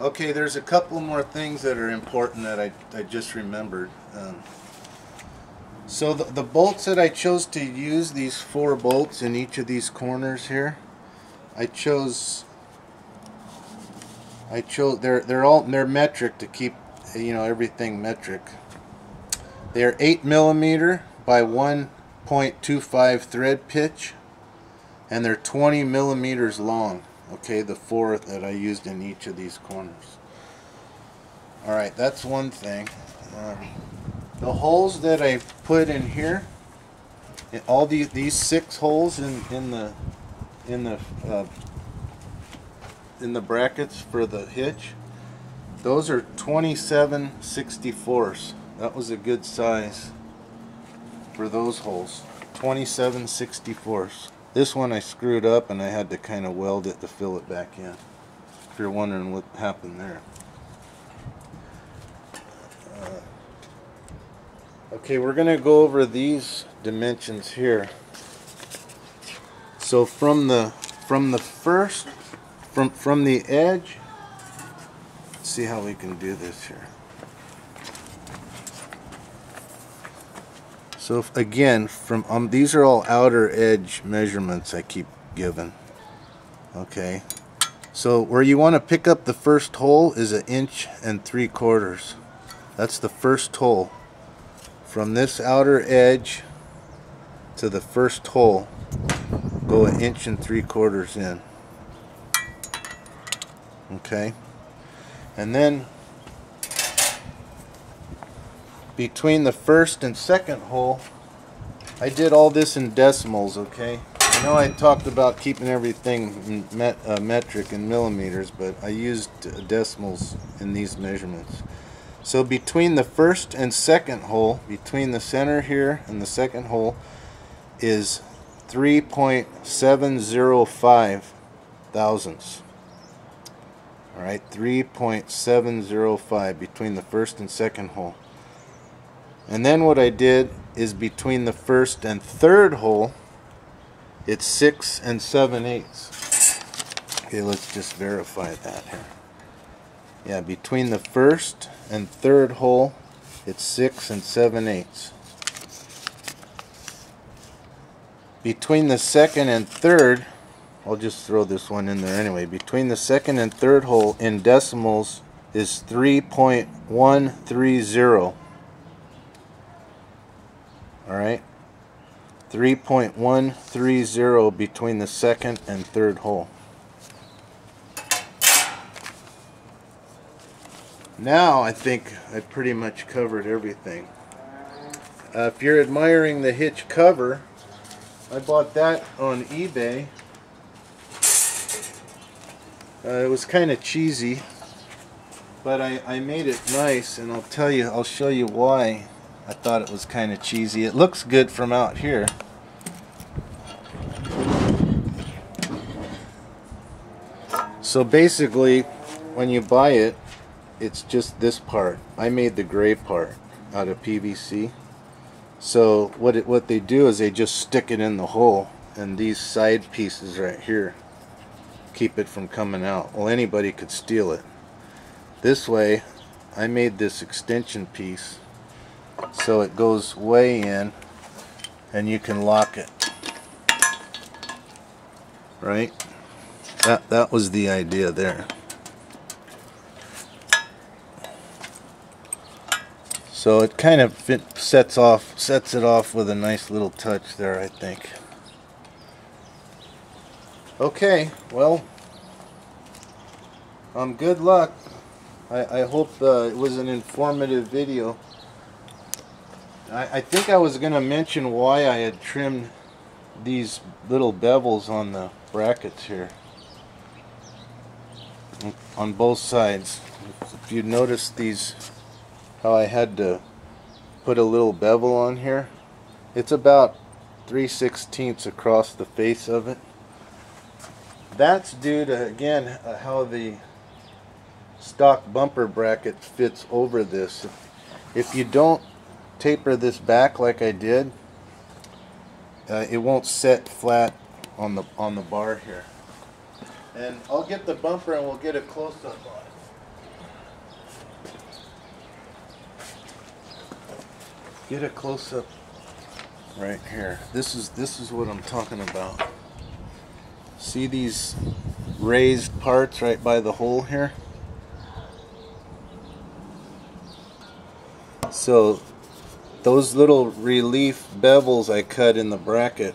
Okay, there's a couple more things that are important that I, I just remembered. Um, so the, the bolts that I chose to use, these four bolts in each of these corners here, I chose I chose they're they're all they're metric to keep you know everything metric. They're eight millimeter by 1.25 thread pitch, and they're 20 millimeters long. Okay, the four that I used in each of these corners. All right, that's one thing. Um, the holes that I put in here, all these these six holes in in the in the uh, in the brackets for the hitch, those are 27 64s. That was a good size for those holes. 27 64s. This one I screwed up and I had to kind of weld it to fill it back in. If you're wondering what happened there. Uh, okay, we're going to go over these dimensions here. So from the from the first from from the edge see how we can do this here so if, again from um, these are all outer edge measurements I keep giving. Okay. So where you want to pick up the first hole is an inch and three quarters. That's the first hole. From this outer edge to the first hole go an inch and three quarters in. Okay. And then between the first and second hole I did all this in decimals okay? I know I talked about keeping everything met, uh, metric in millimeters but I used decimals in these measurements. So between the first and second hole between the center here and the second hole is 3.705 thousandths. Alright, 3.705 between the first and second hole. And then what I did is between the first and third hole, it's 6 and 7 eighths. Okay, let's just verify that here. Yeah, between the first and third hole, it's 6 and 7 eighths. Between the second and third, I'll just throw this one in there anyway. Between the second and third hole in decimals is 3.130. Alright? 3.130 between the second and third hole. Now I think I pretty much covered everything. Uh, if you're admiring the hitch cover, I bought that on eBay uh, it was kind of cheesy, but I, I made it nice, and I'll tell you, I'll show you why I thought it was kind of cheesy. It looks good from out here. So basically, when you buy it, it's just this part. I made the gray part out of PVC. So what it, what they do is they just stick it in the hole, and these side pieces right here keep it from coming out. Well, anybody could steal it. This way, I made this extension piece so it goes way in and you can lock it. Right? That, that was the idea there. So it kind of fit, sets off sets it off with a nice little touch there, I think. Okay, well, um, good luck. I, I hope uh, it was an informative video. I, I think I was going to mention why I had trimmed these little bevels on the brackets here. On both sides. If you notice these, how I had to put a little bevel on here. It's about 3 sixteenths across the face of it. That's due to, again, uh, how the stock bumper bracket fits over this. If you don't taper this back like I did, uh, it won't set flat on the on the bar here. And I'll get the bumper and we'll get a close-up on it. Get a close-up right here. This is this is what I'm talking about. See these raised parts right by the hole here? So those little relief bevels I cut in the bracket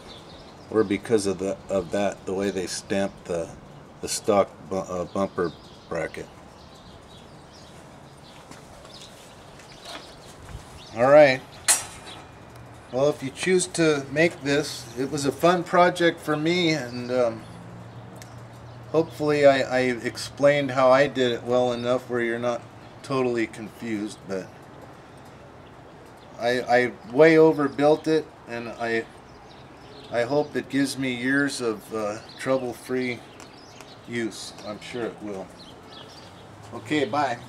were because of the of that the way they stamped the the stock bu uh, bumper bracket. All right. Well, if you choose to make this, it was a fun project for me, and um, hopefully I, I explained how I did it well enough where you're not totally confused. But I, I way overbuilt it, and I I hope it gives me years of uh, trouble-free use. I'm sure it will. Okay, bye.